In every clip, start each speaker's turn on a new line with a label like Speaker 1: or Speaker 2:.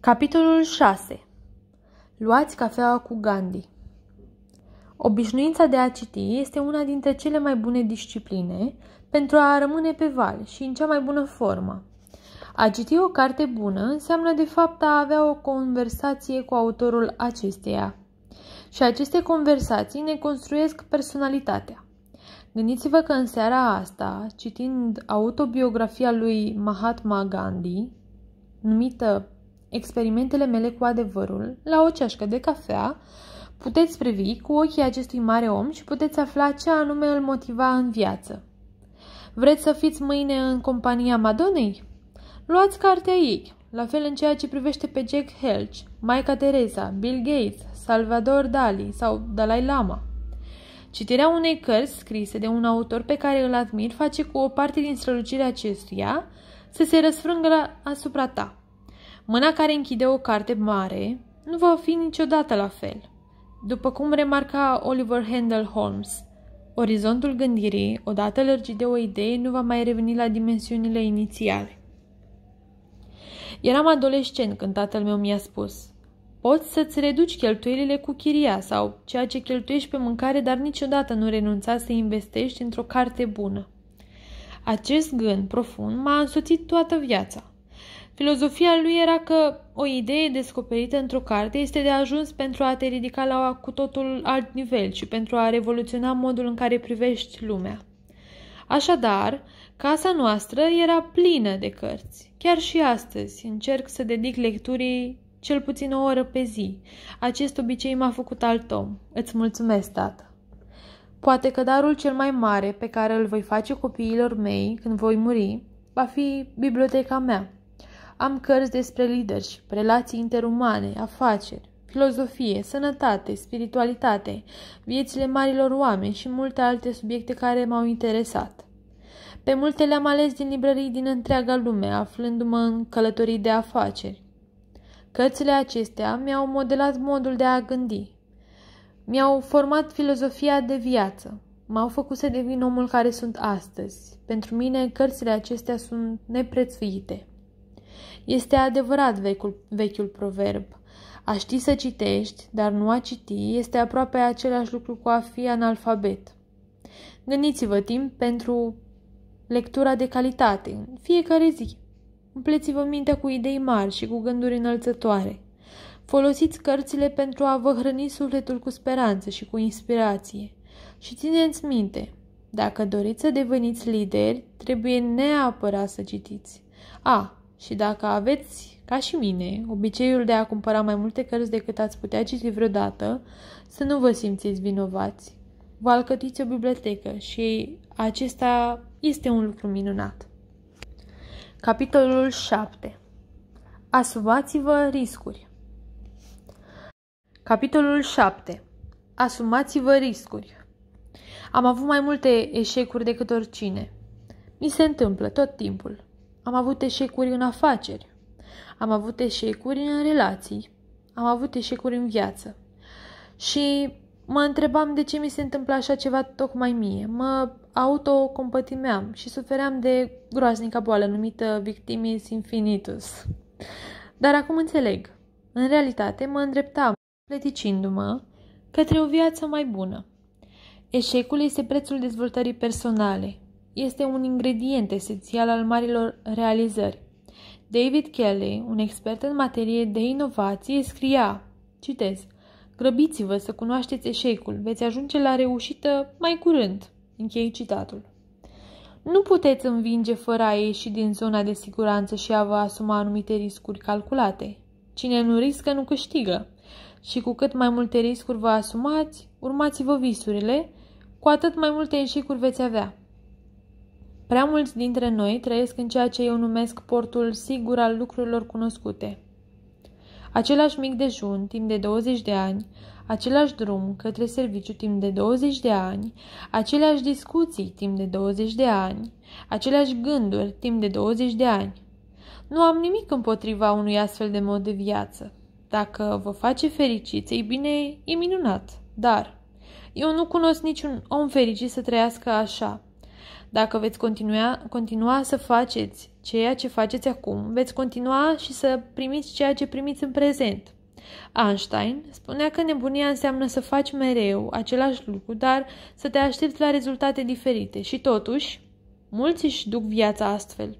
Speaker 1: Capitolul 6 Luați cafeaua cu Gandhi Obișnuința de a citi este una dintre cele mai bune discipline pentru a rămâne pe val și în cea mai bună formă. A citi o carte bună înseamnă de fapt a avea o conversație cu autorul acesteia. Și aceste conversații ne construiesc personalitatea. Gândiți-vă că în seara asta, citind autobiografia lui Mahatma Gandhi, numită Experimentele mele cu adevărul, la o ceașcă de cafea, puteți privi cu ochii acestui mare om și puteți afla ce anume îl motiva în viață. Vreți să fiți mâine în compania Madonei? Luați cartea ei, la fel în ceea ce privește pe Jack Helch, Maica Teresa, Bill Gates, Salvador Dali sau Dalai Lama. Citirea unei cărți scrise de un autor pe care îl admir face cu o parte din strălucirea acestuia să se răsfrângă asupra ta. Mâna care închide o carte mare nu va fi niciodată la fel. După cum remarca Oliver Handel Holmes, orizontul gândirii, odată lărgit de o idee, nu va mai reveni la dimensiunile inițiale. Eram adolescent când tatăl meu mi-a spus Poți să-ți reduci cheltuielile cu chiria sau ceea ce cheltuiești pe mâncare, dar niciodată nu renunța să investești într-o carte bună. Acest gând profund m-a însoțit toată viața. Filozofia lui era că o idee descoperită într-o carte este de ajuns pentru a te ridica la cu totul alt nivel și pentru a revoluționa modul în care privești lumea. Așadar, casa noastră era plină de cărți. Chiar și astăzi încerc să dedic lecturii cel puțin o oră pe zi. Acest obicei m-a făcut alt om. Îți mulțumesc, tată. Poate că darul cel mai mare pe care îl voi face copiilor mei când voi muri va fi biblioteca mea. Am cărți despre leadership, relații interumane, afaceri, filozofie, sănătate, spiritualitate, viețile marilor oameni și multe alte subiecte care m-au interesat. Pe multe le-am ales din librării din întreaga lume, aflându-mă în călătorii de afaceri. Cărțile acestea mi-au modelat modul de a gândi. Mi-au format filozofia de viață. M-au făcut să devin omul care sunt astăzi. Pentru mine, cărțile acestea sunt neprețuite. Este adevărat vechiul, vechiul proverb. A ști să citești, dar nu a citi, este aproape același lucru cu a fi analfabet. Gândiți-vă timp pentru lectura de calitate în fiecare zi. Umpleți-vă mintea cu idei mari și cu gânduri înălțătoare. Folosiți cărțile pentru a vă hrăni sufletul cu speranță și cu inspirație. Și țineți minte, dacă doriți să deveniți lideri, trebuie neapărat să citiți. A, și dacă aveți, ca și mine, obiceiul de a cumpăra mai multe cărți decât ați putea citi vreodată, să nu vă simțiți vinovați. Vă alcătiți o bibliotecă și acesta este un lucru minunat. Capitolul 7 Asumați-vă riscuri Capitolul 7 Asumați-vă riscuri Am avut mai multe eșecuri decât oricine. Mi se întâmplă tot timpul. Am avut eșecuri în afaceri. Am avut eșecuri în relații. Am avut eșecuri în viață. Și mă întrebam de ce mi se întâmplă așa ceva tocmai mie. Mă autocompătimeam și sufeream de groaznica boală numită victimis infinitus. Dar acum înțeleg. În realitate mă îndreptam, pleticindu-mă, către o viață mai bună. Eșecul este prețul dezvoltării personale, este un ingredient esențial al marilor realizări. David Kelly, un expert în materie de inovație, scria, citez, Grăbiți-vă să cunoașteți eșecul, veți ajunge la reușită mai curând. Închei citatul. Nu puteți învinge fără a ieși din zona de siguranță și a vă asuma anumite riscuri calculate. Cine nu riscă, nu câștigă. Și cu cât mai multe riscuri vă asumați, urmați-vă visurile, cu atât mai multe eșecuri veți avea. Prea mulți dintre noi trăiesc în ceea ce eu numesc portul sigur al lucrurilor cunoscute. Același mic dejun timp de 20 de ani, același drum către serviciu timp de 20 de ani, aceleași discuții timp de 20 de ani, aceleași gânduri timp de 20 de ani. Nu am nimic împotriva unui astfel de mod de viață. Dacă vă face fericiți, ei bine, e minunat. Dar eu nu cunosc niciun om fericit să trăiască așa. Dacă veți continua, continua să faceți ceea ce faceți acum, veți continua și să primiți ceea ce primiți în prezent. Einstein spunea că nebunia înseamnă să faci mereu același lucru, dar să te aștepți la rezultate diferite și totuși, mulți își duc viața astfel.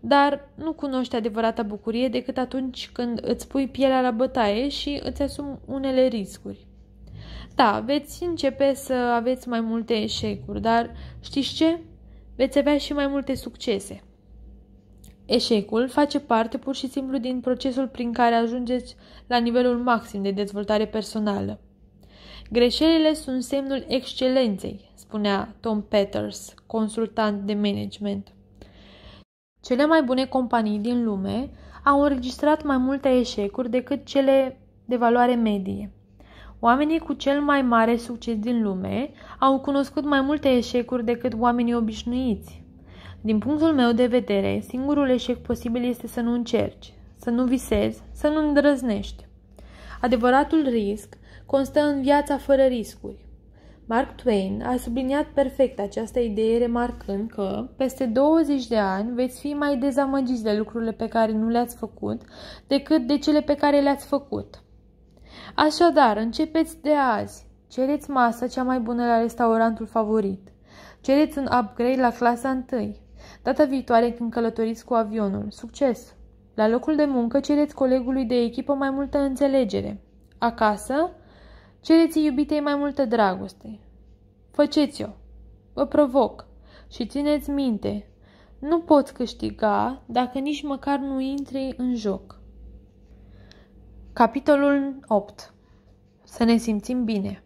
Speaker 1: Dar nu cunoști adevărata bucurie decât atunci când îți pui pielea la bătaie și îți asumi unele riscuri. Da, veți începe să aveți mai multe eșecuri, dar știți ce? Veți avea și mai multe succese. Eșecul face parte pur și simplu din procesul prin care ajungeți la nivelul maxim de dezvoltare personală. Greșelile sunt semnul excelenței, spunea Tom Peters, consultant de management. Cele mai bune companii din lume au înregistrat mai multe eșecuri decât cele de valoare medie. Oamenii cu cel mai mare succes din lume au cunoscut mai multe eșecuri decât oamenii obișnuiți. Din punctul meu de vedere, singurul eșec posibil este să nu încerci, să nu visezi, să nu îndrăznești. Adevăratul risc constă în viața fără riscuri. Mark Twain a subliniat perfect această idee remarcând că, peste 20 de ani, veți fi mai dezamăgiți de lucrurile pe care nu le-ați făcut decât de cele pe care le-ați făcut. Așadar, începeți de azi. Cereți masa cea mai bună la restaurantul favorit. Cereți un upgrade la clasa 1. Data viitoare când călătoriți cu avionul. Succes! La locul de muncă cereți colegului de echipă mai multă înțelegere. Acasă, cereți iubitei mai multă dragoste. Făceți-o! Vă provoc! Și țineți minte, nu poți câștiga dacă nici măcar nu intri în joc. Capitolul 8. Să ne simțim bine.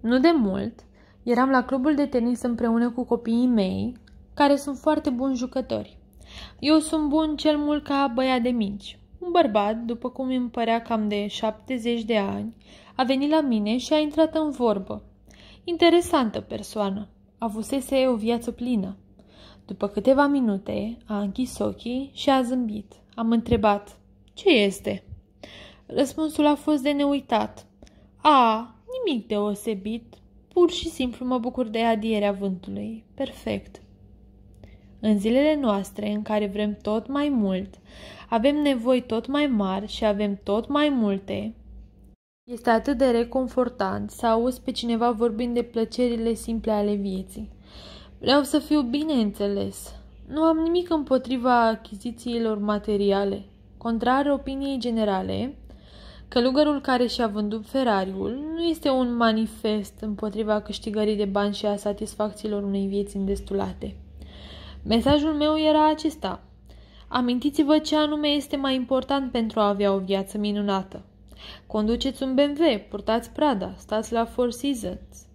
Speaker 1: Nu de mult, eram la clubul de tenis împreună cu copiii mei, care sunt foarte buni jucători. Eu sunt bun cel mult ca băiat de mici. Un bărbat, după cum îmi părea cam de 70 de ani, a venit la mine și a intrat în vorbă. Interesantă persoană. Avusese o viață plină. După câteva minute, a închis ochii și a zâmbit. Am întrebat, ce este? Răspunsul a fost de neuitat. A, nimic deosebit. Pur și simplu mă bucur de adierea vântului. Perfect. În zilele noastre, în care vrem tot mai mult, avem nevoi tot mai mari și avem tot mai multe, este atât de reconfortant să auzi pe cineva vorbind de plăcerile simple ale vieții. Vreau să fiu bine înțeles. Nu am nimic împotriva achizițiilor materiale. Contrar opiniei generale, călugărul care și-a vândut Ferrariul nu este un manifest împotriva câștigării de bani și a satisfacțiilor unei vieți îndestulate. Mesajul meu era acesta. Amintiți-vă ce anume este mai important pentru a avea o viață minunată. Conduceți un BMW, purtați Prada, stați la Four Seasons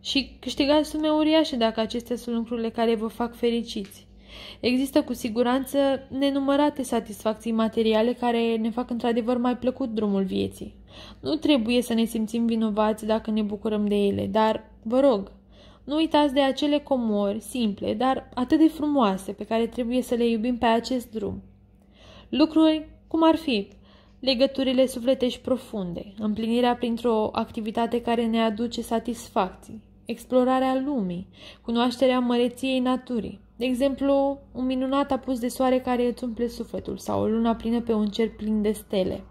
Speaker 1: și câștigați sume uriașe dacă acestea sunt lucrurile care vă fac fericiți. Există cu siguranță nenumărate satisfacții materiale care ne fac într-adevăr mai plăcut drumul vieții. Nu trebuie să ne simțim vinovați dacă ne bucurăm de ele, dar, vă rog, nu uitați de acele comori simple, dar atât de frumoase pe care trebuie să le iubim pe acest drum. Lucruri cum ar fi legăturile sufletești profunde, împlinirea printr-o activitate care ne aduce satisfacții, explorarea lumii, cunoașterea măreției naturii, de exemplu, un minunat apus de soare care îți umple sufletul sau o lună plină pe un cer plin de stele.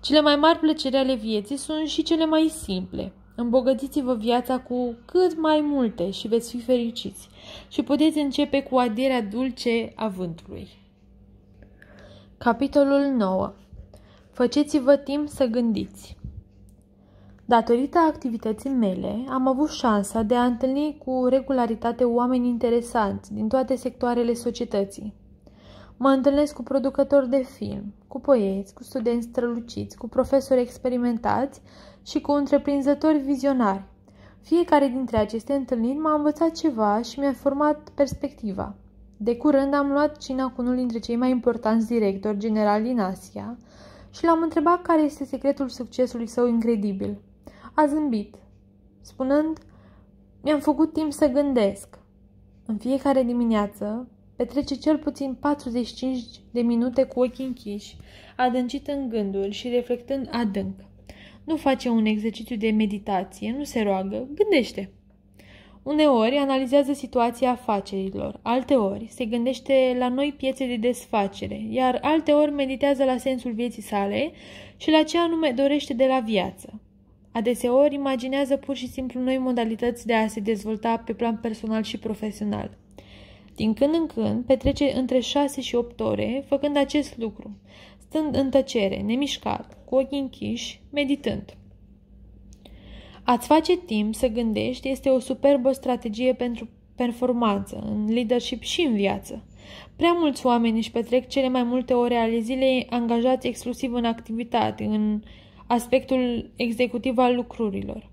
Speaker 1: Cele mai mari plăceri ale vieții sunt și cele mai simple. Îmbogățiți-vă viața cu cât mai multe și veți fi fericiți și puteți începe cu adierea dulce a vântului. Capitolul 9 Făceți-vă timp să gândiți. Datorită activității mele, am avut șansa de a întâlni cu regularitate oameni interesanți din toate sectoarele societății. Mă întâlnesc cu producători de film, cu poeți, cu studenți străluciți, cu profesori experimentați și cu întreprinzători vizionari. Fiecare dintre aceste întâlniri m-a învățat ceva și mi-a format perspectiva. De curând am luat cina cu unul dintre cei mai importanți directori generali din Asia și l-am întrebat care este secretul succesului său incredibil. A zâmbit, spunând, mi-am făcut timp să gândesc. În fiecare dimineață petrece cel puțin 45 de minute cu ochii închiși, adâncit în gânduri și reflectând adânc. Nu face un exercițiu de meditație, nu se roagă, gândește. Uneori analizează situația afacerilor, alteori se gândește la noi piețe de desfacere, iar alteori meditează la sensul vieții sale și la ce anume dorește de la viață. Adeseori imaginează pur și simplu noi modalități de a se dezvolta pe plan personal și profesional. Din când în când petrece între 6 și 8 ore făcând acest lucru, stând în tăcere, nemișcat, cu ochii închiși, meditând. Ați face timp să gândești este o superbă strategie pentru performanță, în leadership și în viață. Prea mulți oameni își petrec cele mai multe ore ale zilei angajați exclusiv în activitate, în aspectul executiv al lucrurilor.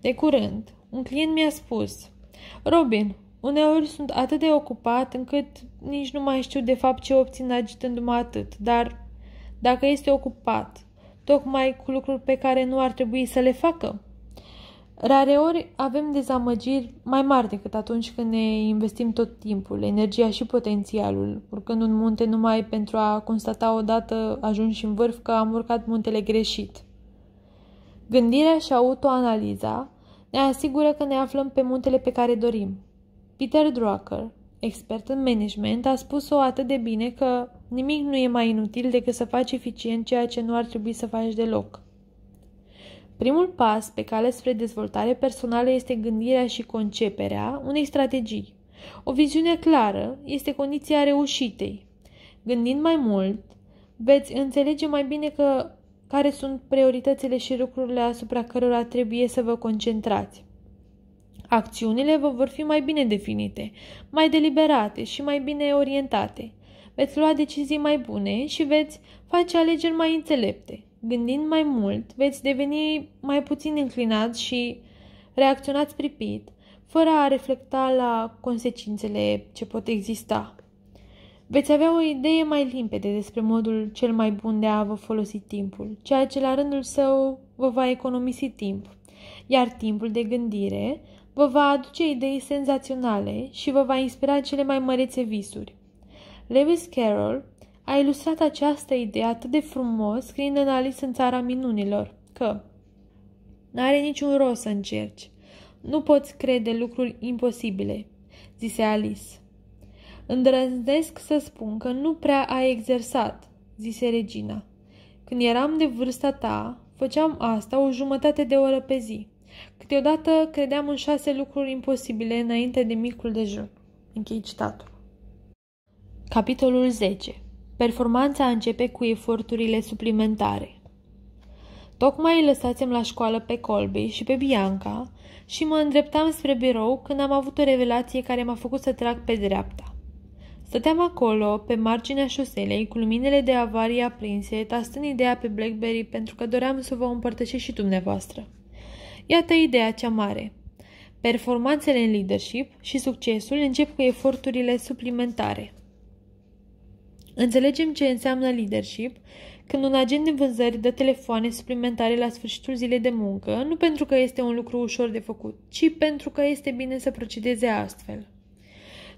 Speaker 1: De curând, un client mi-a spus, Robin, uneori sunt atât de ocupat încât nici nu mai știu de fapt ce obțin agitându-mă atât, dar dacă este ocupat, tocmai cu lucruri pe care nu ar trebui să le facă, Rareori avem dezamăgiri mai mari decât atunci când ne investim tot timpul, energia și potențialul, urcând un munte numai pentru a constata odată ajunși în vârf că am urcat muntele greșit. Gândirea și autoanaliza ne asigură că ne aflăm pe muntele pe care dorim. Peter Drucker, expert în management, a spus-o atât de bine că nimic nu e mai inutil decât să faci eficient ceea ce nu ar trebui să faci deloc. Primul pas pe cale spre dezvoltare personală este gândirea și conceperea unei strategii. O viziune clară este condiția reușitei. Gândind mai mult, veți înțelege mai bine că care sunt prioritățile și lucrurile asupra cărora trebuie să vă concentrați. Acțiunile vă vor fi mai bine definite, mai deliberate și mai bine orientate. Veți lua decizii mai bune și veți face alegeri mai înțelepte. Gândind mai mult, veți deveni mai puțin înclinați și reacționați pripit, fără a reflecta la consecințele ce pot exista. Veți avea o idee mai limpede despre modul cel mai bun de a vă folosi timpul, ceea ce la rândul său vă va economisi timp, iar timpul de gândire vă va aduce idei senzaționale și vă va inspira cele mai mărețe visuri. Lewis Carroll a ilustrat această idee atât de frumos scriind în Alice în țara minunilor, că N-are niciun rost să încerci. Nu poți crede lucruri imposibile, zise Alice. Îndrăznesc să spun că nu prea a exersat, zise regina. Când eram de vârsta ta, făceam asta o jumătate de oră pe zi. Câteodată credeam în șase lucruri imposibile înainte de micul dejun. Închei citatul. Capitolul 10 Performanța începe cu eforturile suplimentare. Tocmai îi lăsasem la școală pe Colby și pe Bianca și mă îndreptam spre birou când am avut o revelație care m-a făcut să trag pe dreapta. Stăteam acolo, pe marginea șoselei, cu luminile de avarie aprinse, tastând ideea pe Blackberry pentru că doream să vă împărtășesc și dumneavoastră. Iată ideea cea mare. Performanțele în leadership și succesul încep cu eforturile suplimentare. Înțelegem ce înseamnă leadership când un agent de vânzări dă telefoane suplimentare la sfârșitul zilei de muncă, nu pentru că este un lucru ușor de făcut, ci pentru că este bine să procedeze astfel.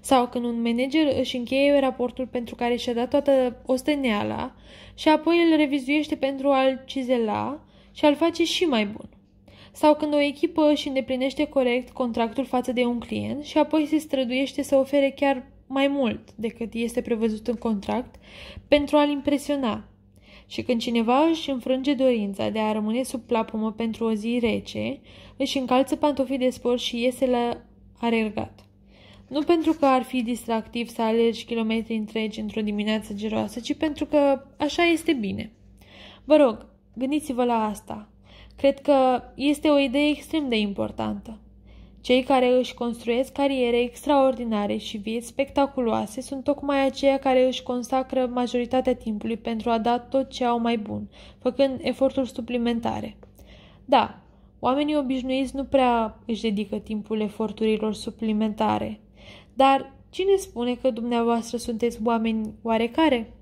Speaker 1: Sau când un manager își încheie raportul pentru care și-a dat toată osteneala și apoi îl revizuiește pentru a-l cizela și a-l face și mai bun. Sau când o echipă își îndeplinește corect contractul față de un client și apoi se străduiește să ofere chiar mai mult decât este prevăzut în contract pentru a-l impresiona. Și când cineva își înfrânge dorința de a rămâne sub plapumă pentru o zi rece, își încalță pantofii de sport și iese la alergat. Nu pentru că ar fi distractiv să alergi kilometri întregi într-o dimineață geroasă, ci pentru că așa este bine. Vă rog, gândiți-vă la asta. Cred că este o idee extrem de importantă. Cei care își construiesc cariere extraordinare și vieți spectaculoase sunt tocmai aceia care își consacră majoritatea timpului pentru a da tot ce au mai bun, făcând eforturi suplimentare. Da, oamenii obișnuiți nu prea își dedică timpul eforturilor suplimentare, dar cine spune că dumneavoastră sunteți oameni oarecare?